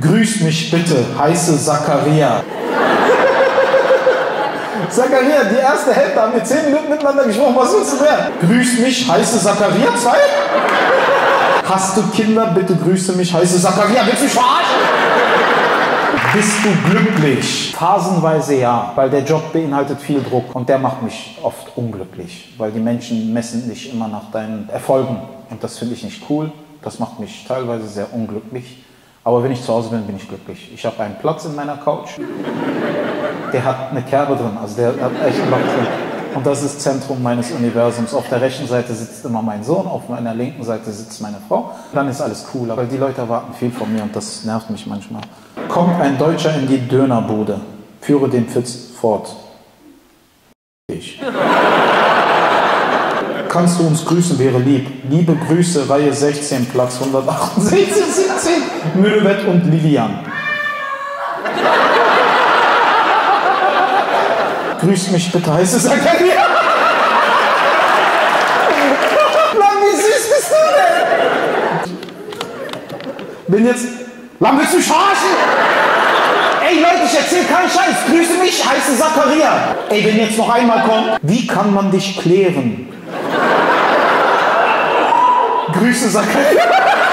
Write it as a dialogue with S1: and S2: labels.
S1: Grüß mich bitte, heiße Zakaria. Zakaria, die erste Hälfte haben wir zehn Minuten miteinander gesprochen. Was willst du mehr? Grüß mich, heiße Zakaria. Zwei? Hast du Kinder? Bitte grüße mich, heiße Zakaria. Willst du mich verarschen? Bist du glücklich? Phasenweise ja, weil der Job beinhaltet viel Druck und der macht mich oft unglücklich, weil die Menschen messen dich immer nach deinen Erfolgen und das finde ich nicht cool. Das macht mich teilweise sehr unglücklich. Aber wenn ich zu Hause bin, bin ich glücklich. Ich habe einen Platz in meiner Couch. Der hat eine Kerbe drin, also der hat echt ein Loch drin. Und das ist Zentrum meines Universums. Auf der rechten Seite sitzt immer mein Sohn, auf meiner linken Seite sitzt meine Frau. Dann ist alles cool, weil die Leute erwarten viel von mir und das nervt mich manchmal. Kommt ein Deutscher in die Dönerbude, führe den Fitz fort. Ich. Kannst du uns grüßen, wäre lieb. Liebe Grüße, Reihe 16, Platz 168, 17, Müllwett und Lilian. Grüß mich bitte, heißt es Zakaria. Mann, wie süß bist du denn? Bin jetzt. Mann, willst du verarschen? Ey Leute, ich erzähl keinen Scheiß. Grüße mich, heiße Zakaria. Ey, wenn jetzt noch einmal kommt, wie kann man dich klären? Grüße Zakaria.